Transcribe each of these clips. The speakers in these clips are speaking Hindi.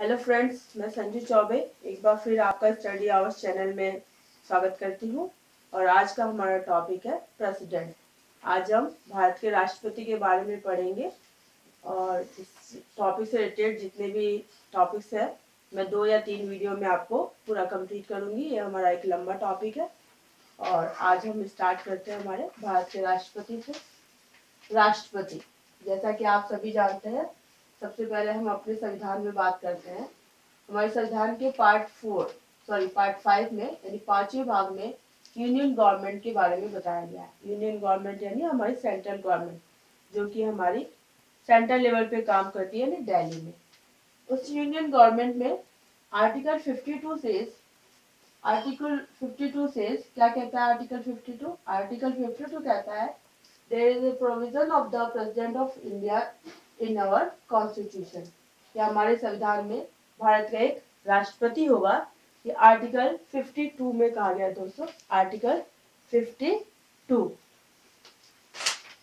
हेलो फ्रेंड्स मैं संजू चौबे, एक बार फिर आपका स्टडी आवर्स चैनल में स्वागत करती हूँ। और आज का हमारा टॉपिक है प्रेसिडेंट आज हम भारत के राष्ट्रपति के बारे में पढ़ेंगे। और इस टॉपिक से रिलेटेड जितने भी टॉपिक्स हैं, मैं दो या तीन वीडियो में आपको पूरा कंप्लीट करूँगी। ये हमारा एक लंबा टॉपिक है। और आज हम स्टार्ट करते हैं हमारे भारत के राष्ट्रपति से। राष्ट्रपति, जैसा कि आप सभी जानते हैं सबसे पहले हम अपने संविधान में बात करते हैं। हमारे संविधान के part four sorry part five में, यानी पाँचवें भाग में यूनियन गवर्नमेंट के बारे में बताया गया है। यूनियन गवर्नमेंट यानी हमारी सेंट्रल गवर्नमेंट जो कि हमारी सेंट्रल लेवल पे काम करती है, यानी दिल्ली में। उस यूनियन गवर्नमेंट में आर्टिकल 52 सेज आर्टिकल 52 सेज क्या कहता है आर्टिकल 52 आर्टिकल 52 कहता है there is a provision of the president of india in our constitution या हमारे संविधान में भारत का एक राष्ट्रपति होगा, ये आर्टिकल 52 में कहा गया दोस्तों आर्टिकल 52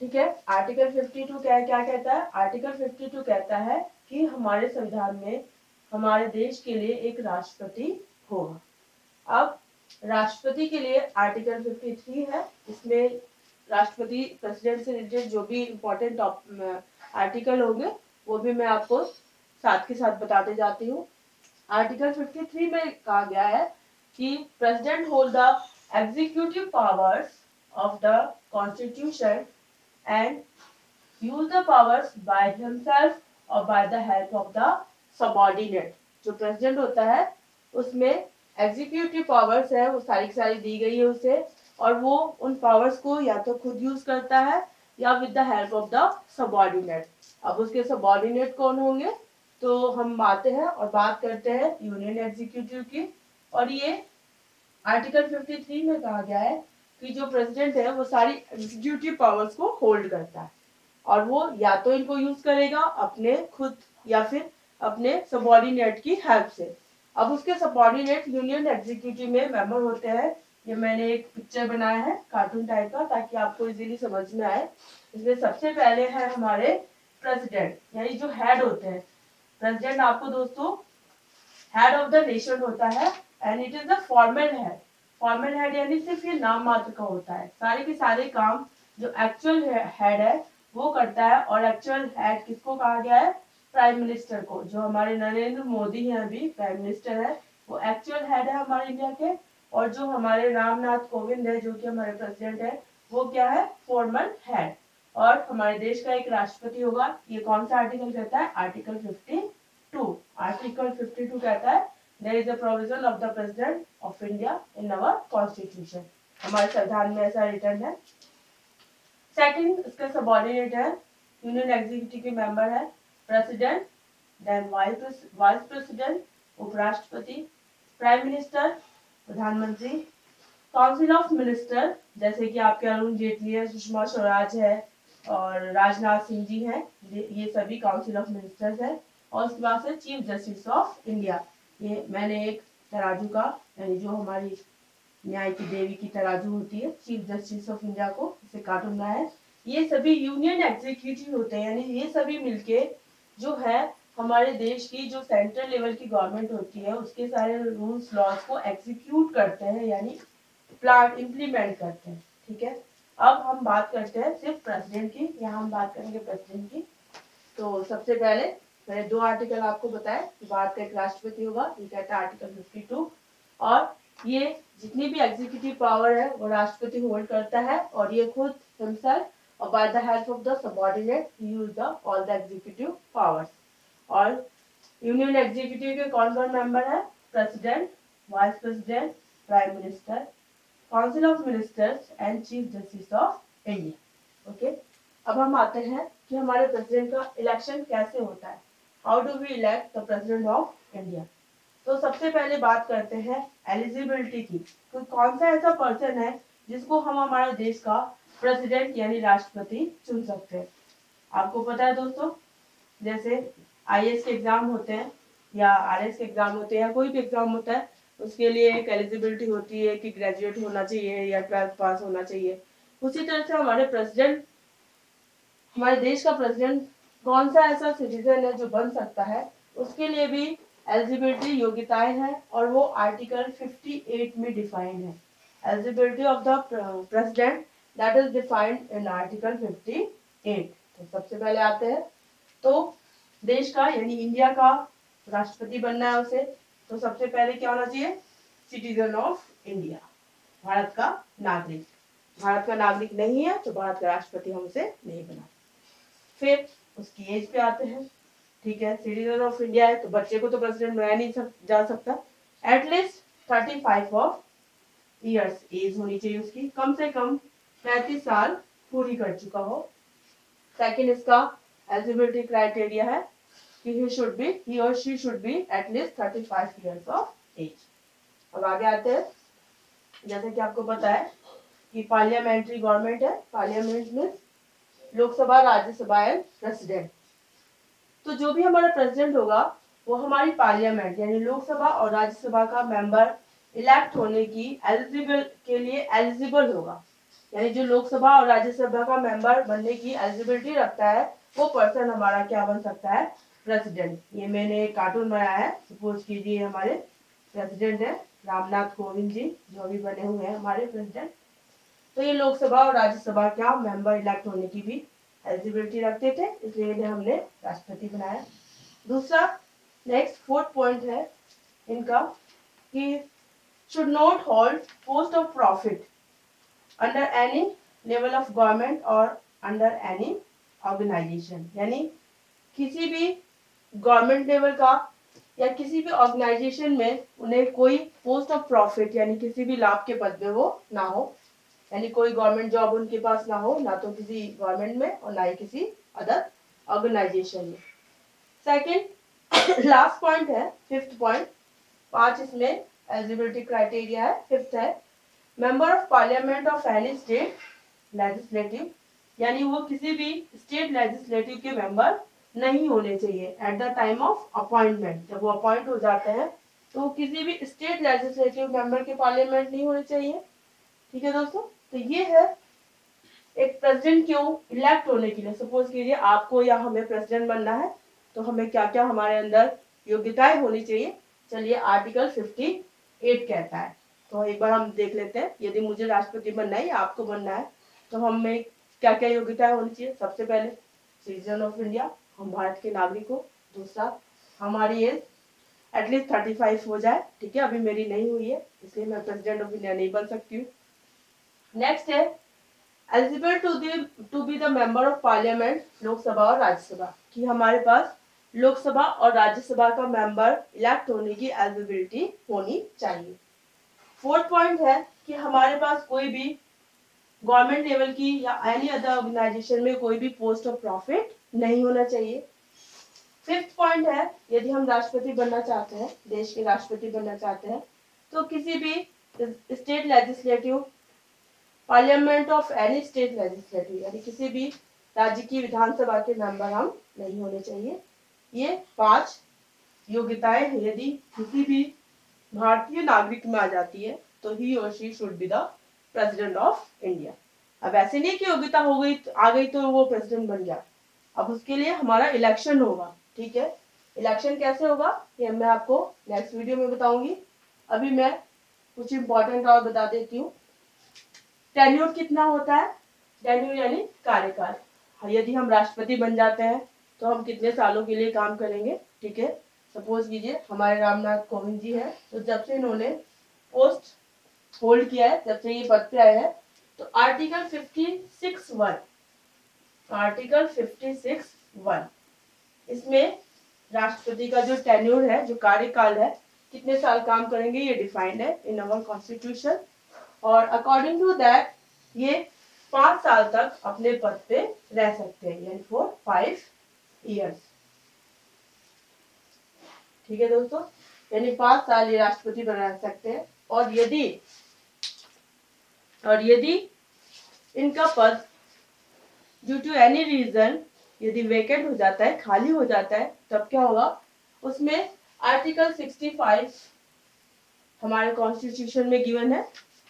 ठीक है? आर्टिकल 52 क्या क्या कहता है? आर्टिकल 52 कहता है कि हमारे संविधान में हमारे देश के लिए एक राष्ट्रपति होगा। अब राष्ट्रपति के लिए आर्टिकल 53 है, इसमें राष्ट्रपति प्रेसिडेंट से रिलेटेड जो भी इम्पोर्टेंट आर्टिकल होंगे, वो भी मैं आपको साथ के साथ बताते जाती हूँ। आर्टिकल 53 में कहा गया है कि president hold the executive powers of the constitution and use the powers by himself और by the help of the subordinate जो प्रेसिडेंट होता है, उसमें एग्जीक्यूटिव पावर्स है, वो सारी सारी दी गई है उसे। और वो उन पावर्स को या तो खुद यूज़ करता है या with the help of the subordinate अब उसके सबॉर्डिनेट कौन होंगे? तो हम आते हैं और बात करते हैं यूनियन एग्जीक्यूटिव की। और ये आर्टिकल 53 में कहा गया है कि जो प्रेसिडेंट है, वो सारी एग्जीक्यूटिव पावर्स को होल्ड करता है। और वो या तो इनको यूज़ करेगा अपने खुद या फिर अपने सबॉर्डिनेट की हेल्प से। अब उसके सबॉर्डिनेट यूनियन एग्जीक्यूटिव में मेंबर होते हैं ये मैंने एक पिक्चर बनाया है कार्टून टाइप का, ताकि आपको इजीली समझ में आए। इसमें सबसे पहले है हमारे प्रेसिडेंट यानी जो हेड होते हैं। प्रेसिडेंट आपको दोस्तों हेड ऑफ़ द नेशन होता है and it is the formal head formal head यानी सिर्फ़ ये नाम मात्र का होता है। सारे के सारे काम जो एक्चुअल हेड है, वो करता है, और एक्चुअल हेड किसको कहा गया है? प्राइम मिनिस्टर को। जो हमारे नरेंद्र मोदी हैं अभी प्राइम मिनिस्टर है, वो एक्चुअल हेड है हमारे इंडिया के। और जो हमारे रामनाथ कोविंद है, जो कि हमारे प्रेसिडेंट है, वो क्या है? फॉर्मल हेड और हमारे देश का एक राष्ट्रपति होगा, ये कौन सा आर्टिकल कहता है? आर्टिकल 52 आर्टिकल 52 कहता है there is a provision of the president of India in our constitution हमारे संविधान में ऐसा रिटर्न है। सेकंड इसका सबॉर्डिनेट है यूनियन एग्जीक्यूटिव के मेंबर है प्रेसिडेंट देन वाइस प्रेसिडेंट उपराष्ट्रपति प्राइम मिनिस्टर प्रधानमंत्री। काउंसिल ऑफ़ मिनिस्टर जैसे कि आपके अरुण जेटली है, सुषमा स्वराज है और राजनाथ सिंह जी हैं, ये सभी काउंसिल ऑफ़ मिनिस्टर्स है। और उसके बाद से चीफ जस्टिस ऑफ़ इंडिया ये मैंने एक तराजू का, यानी जो हमारी न्याय की देवी की तराजू होती है चीफ जस्टिस ऑफ़ इंडिया को, इसे काटूँगा है। ये सभी यूनियन एग्जीक्यूटिव होते हैं, यानी ये सभी मिलके जो है हमारे देश की जो सेंट्रल लेवल की गवर्नमेंट होती है, उसके सारे रूल्स लॉज को एग्जीक्यूट करते हैं, यानी प्लान इम्प्लीमेंट करते हैं, ठीक है? अब हम बात करते हैं सिर्फ़ प्रेसिडेंट की, यहाँ हम बात करेंगे प्रेसिडेंट की। तो सबसे पहले, मैंने दो आर्टिकल आपको बताया कि भारत का एक राष्ट्रपति होगा, ये कहता है आर्टिकल 52 और ये जितनी भी एग्जीक्यूटिव पावर है, वो राष्ट्रपति होल्ड करता है, और ये खुद हिमसेल्फ और by the help of the subordinate use the all the executive powers और यूनियन एग्जीक्यूटिव के कौन कौन मेंबर है president vice president prime minister council of ministers and chief justice of India okay अब हम आते हैं कि हमारे प्रेसिडेंट का इलेक्शन कैसे होता है? How do we elect the president of India तो सबसे पहले बात करते हैं एलिजिबिलिटी की। तो कौन सा ऐसा पर्सन है जिसको हम हमारे देश का प्रेसिडेंट यानी राष्ट्रपति चुन सकते हैं? आपको पता है दोस्तों? जैसे आई के एग्ज़ाम होते हैं, या आर के एग्ज़ाम होते हैं, या कोई भी एग्ज़ाम होता है, उसके लिए एक एलिजिबिलिटी होती है कि ग्रेजुएट होना चाहिए या ट्वेल्थ पास होना चाहिए। उसी तरह से हमारे प्रेसिडेंट हमारे देश का प्रेसिडेंट कौन सा ऐसा सिटीजन है जो बन सकता है, उसके लिए भी एलिजिबिलिटी योग्यताएँ हैं और वो आर्टिकल 58 में डिफाइंड है। Eligibility of the president that is defined in article 58 तो सबसे पहले आते हैं। तो देश का यानी इंडिया का राष्ट्रपति बनना है उसे। तो सबसे पहले क्या होना चाहिए? सिटीजन ऑफ़ इंडिया भारत का नागरिक। भारत का नागरिक नहीं है तो भारत का राष्ट्रपति हम उसे नहीं बना फिर उसकी एज पे आते हैं। ठीक है सिटीजन ऑफ़ इंडिया है तो बच्चे को तो प्रेसिडेंट बनाया नहीं सक, जा सकता। At least thirty five of years age होनी चाहिए उसकी। कम से कम पैंतीस साल पूरी कर चुका हो। सेकेंड इसका एलिजिबिलिटी क्राइटेरिया है। ही शुड बी ही और she should be at least thirty five years of age अब आगे आते हैं। जैसे कि आपको पता है कि पार्लियामेंट्री गवर्नमेंट है। पार्लियामेंट में लोकसभा, राज्यसभा एंड प्रेसिडेंट तो जो भी हमारा प्रेसिडेंट होगा, वो हमारी पार्लियामेंट यानी लोकसभा और राज्यसभा का मेंबर इलेक्ट होने की एलिजिबल के लिए एलिजिबल होगा। यानी जो लोकसभा और राज्यसभा का मेंबर बनने की एलिजिबिलिटी रखता है, वो पर्सन हमारा क्या बन सकता है? प्रेसिडेंट ये मैंने एक कार्टून बनाया है। सपोज़ कीजिए हमारे प्रेसिडेंट है, रामनाथ कोविंद जी, जो अभी बने हुए हैं हमारे प्रेसिडेंट तो ये लोकसभा और राज्यसभा का मेंबर इलेक्ट होने की भी एलिजिबिलिटी रखते थे, इसलिए इन्हें हमने राष्ट्रपति बनाया। दूसरा नेक्स्ट फोर्थ पॉइंट है इनका कि should not hold post of profit under any level of government और अंडर एनी ऑर्गेनाइजेशन यानी किसी भी गवर्नमेंट लेवल का या किसी भी ऑर्गेनाइजेशन में उन्हें कोई पोस्ट ऑफ़ प्रॉफिट यानी किसी भी लाभ के पद में वो ना हो। यानी कोई गवर्नमेंट जॉब उनके पास ना हो, ना तो किसी गवर्नमेंट में और ना ही किसी अदर ऑर्गेनाइजेशन में। सेकंड लास्ट पॉइंट है फिफ्थ पॉइंट पाँच इसमें एलिजिबिलिटी क्राइटेरिया है फिफ्थ है। Member of parliament of any state legislative यानी वो किसी भी स्टेट लेजिस्लेटिव के मेंबर नहीं होने चाहिए at the time of appointment जब वो अपॉइंट हो जाते हैं तो किसी भी स्टेट लेजिस्लेटिव मेंबर के पार्लियामेंट नहीं होने चाहिए। ठीक है दोस्तों? तो ये है एक प्रेसिडेंट क्यों इलेक्ट होने के लिए। सपोज़ कीजिए आपको या हमें प्रेसिडेंट बनना है तो हमें क्या क्या हमारे अंदर योग्यताएँ होनी चाहिए। चलिए आर्टिकल 58 कहता है। तो एक बार हम देख लेते हैं। यदि मुझे राष्ट्रपति बनना है या आपको बनना है तो हमें क्या क्या योग्यताएँ होनी चाहिए? सबसे पहले सिटीजन ऑफ़ इंडिया हम भारत के नागरिक हो, दूसरा, हमारी एज एटलीस्ट थर्टी फाइव हो जाए, ठीक है? अभी मेरी नहीं हुई है, इसलिए मैं प्रेसिडेंट ऑफ़ इंडिया नहीं बन सकती हूँ। नेक्स्ट है eligible to the to be the member of parliament Lok Sabha और राज्यसभा। कि हमारे पास लोकसभा और राज्यसभा का मेंबर इलेक्ट होने की एलिजिबिलिटी होनी चाहिए। फोर्थ पॉइंट है कि हमारे पास कोई भी गवर्नमेंट लेवल की या एनी अदर ऑर्गेनाइजेशन में कोई भी पोस्ट ऑफ़ प्रॉफिट नहीं होना चाहिए। फिफ्थ पॉइंट है, यदि हम राष्ट्रपति बनना चाहते हैं, देश के राष्ट्रपति बनना चाहते हैं तो किसी भी state legislative parliament of any state legislative यानी किसी भी राज्य की विधानसभा के मेंबर हम नहीं होने चाहिए। ये पाँच योग्यताएँ यदि किसी भी भारतीय नागरिक में आ जाती है तो ही और she should be the president of India अब ऐसे नहीं कि योग्यता हो गई, आ गई तो वो प्रेसिडेंट बन गया। अब उसके लिए हमारा इलेक्शन होगा, ठीक है? इलेक्शन कैसे होगा, ये मैं आपको नेक्स्ट वीडियो में बताऊँगी। अभी मैं कुछ इंपॉर्टेंट और बता देती हूँ। टेन्यूर कितना होता है? टेन्यूर यानी कार्यकाल। यदि हम राष्ट्रपति बन जाते हैं तो हम कितने सालों के लिए काम करेंगे, ठीक है? सपोज़ कीजिए, हमारे रामनाथ कोविंद जी है तो जब से इन्होंने पोस्ट होल्ड किया है, जब से ये पद पे आए हैं तो article fifty six one article fifty six one. इसमें राष्ट्रपति का जो टेन्यूर है, जो कार्यकाल है, कितने साल काम करेंगे, ये डिफाइंड है इन अवर कॉन्स्टिट्यूशन और अकॉर्डिंग टू दैट ये पाँच साल तक अपने पद पे रह सकते हैं, यानी फॉर फाइव ईयर्स ठीक है दोस्तों? यानी पाँच साल ये राष्ट्रपति बना सकते हैं। और यदि और यदि इनका पद ड्यू टू एनी रीजन यदि वेकेंट हो जाता है, खाली हो जाता है, तब क्या होगा? उसमें आर्टिकल 65 हमारे कॉन्स्टिट्यूशन में गिवन है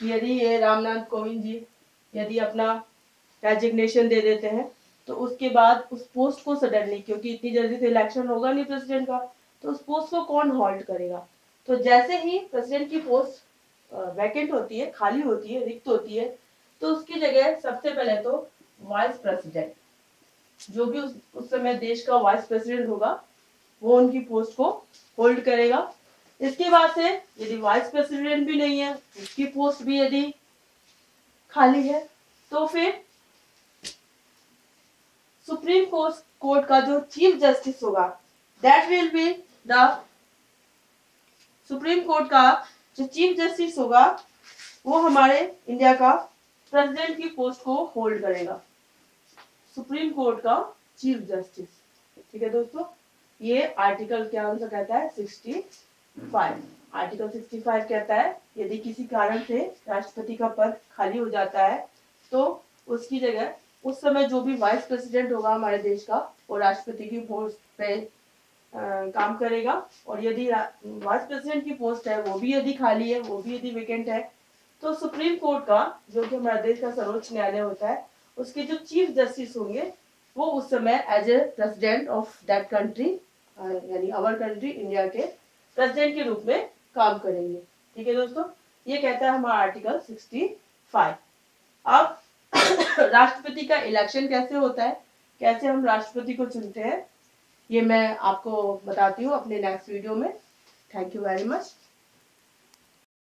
कि यदि ये रामनाथ कोविंद जी यदि अपना रेजिग्नेशन दे देते हैं तो उसके बाद उस पोस्ट को सडनली क्योंकि इतनी जल्दी से इलेक्शन होगा नहीं प्रेसिडेंट का तो उस पोस्ट को कौन होल्ड करेगा? तो जैसे ही प्रेसिडेंट की पोस्ट वैकेंट होती है, खाली होती है, रिक्त होती है तो उसकी जगह सबसे पहले तो वाइस प्रेसिडेंट जो भी उस, उस समय देश का वाइस प्रेसिडेंट होगा वो उनकी पोस्ट को होल्ड करेगा। इसके बाद से यदि वाइस प्रेसिडेंट भी नहीं है उसकी पोस्ट भी यदि खाली है तो फिर सुप्रीम कोर्ट कोर्ट का जो चीफ जस्टिस होगा that will be the supreme court का जो चीफ जस्टिस होगा वो हमारे इंडिया का प्रेसिडेंट की पोस्ट को होल्ड करेगा। सुप्रीम कोर्ट का चीफ जस्टिस। ठीक है दोस्तों? ये आर्टिकल क्या आंसर कहता है? Sixty five. Article sixty five कहता है यदि किसी कारण से राष्ट्रपति का पद खाली हो जाता है तो उसकी जगह उस समय जो भी वाइस प्रेसिडेंट होगा हमारे देश का वो राष्ट्रपति की पोस्ट पे आ, काम करेगा। और यदि वाइस प्रेसिडेंट की पोस्ट है वो भी यदि खाली है वो भी यदि वेकेंट है तो सुप्रीम कोर्ट का जो कि हमारे देश का सर्वोच्च न्यायालय होता है उसके जो चीफ जस्टिस होंगे, वो उस समय as a president of that country यानी अवर कंट्री इंडिया के प्रेसिडेंट के रूप में काम करेंगे। ठीक है दोस्तों? ये कहता है हमारा आर्टिकल 65 अब राष्ट्रपति का इलेक्शन कैसे होता है? कैसे हम राष्ट्रपति को चुनते हैं? ये मैं आपको बताती हूँ अपने नेक्स्ट वीडियो में। Thank you very much